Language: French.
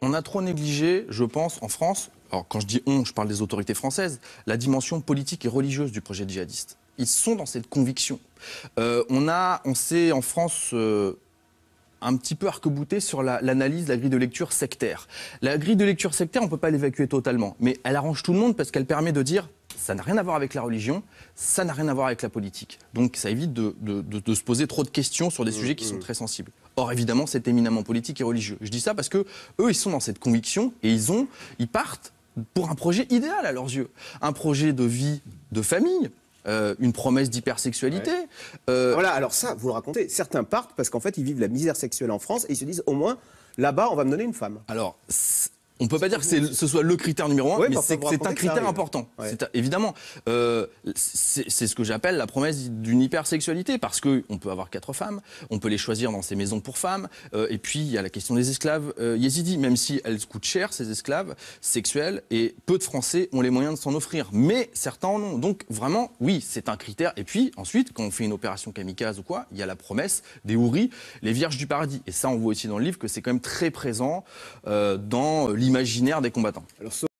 On a trop négligé, je pense, en France, alors quand je dis on, je parle des autorités françaises, la dimension politique et religieuse du projet djihadiste. Ils sont dans cette conviction. Euh, on a, sait en France euh, un petit peu arc-bouté sur l'analyse de la grille de lecture sectaire. La grille de lecture sectaire, on ne peut pas l'évacuer totalement, mais elle arrange tout le monde parce qu'elle permet de dire ça n'a rien à voir avec la religion, ça n'a rien à voir avec la politique. Donc ça évite de, se poser trop de questions sur des mmh, sujets qui sont mmh. très sensibles. Or évidemment, c'est éminemment politique et religieux. Je dis ça parce que eux, ils sont dans cette conviction et ils ont, ils partent pour un projet idéal à leurs yeux, un projet de vie, de famille, euh, une promesse d'hypersexualité. Euh, voilà, alors ça, vous le racontez, certains partent parce qu'en fait, ils vivent la misère sexuelle en France et ils se disent au moins, là-bas, on va me donner une femme. Alors, on ne peut pas dire que ce soit le critère numéro un, mais c'est un critère important. Évidemment, euh, c'est ce que j'appelle la promesse d'une hypersexualité, parce qu'on peut avoir quatre femmes, on peut les choisir dans ces maisons pour femmes, euh, et puis il y a la question des esclaves euh, yézidis, même si elles coûtent cher, ces esclaves sexuels, et peu de Français ont les moyens de s'en offrir, mais certains en ont. Donc vraiment, oui, c'est un critère. Et puis ensuite, quand on fait une opération kamikaze ou quoi, il y a la promesse des houris, les vierges du paradis. Et ça, on voit aussi dans le livre que c'est quand même très présent dans l'imaginaire des combattants.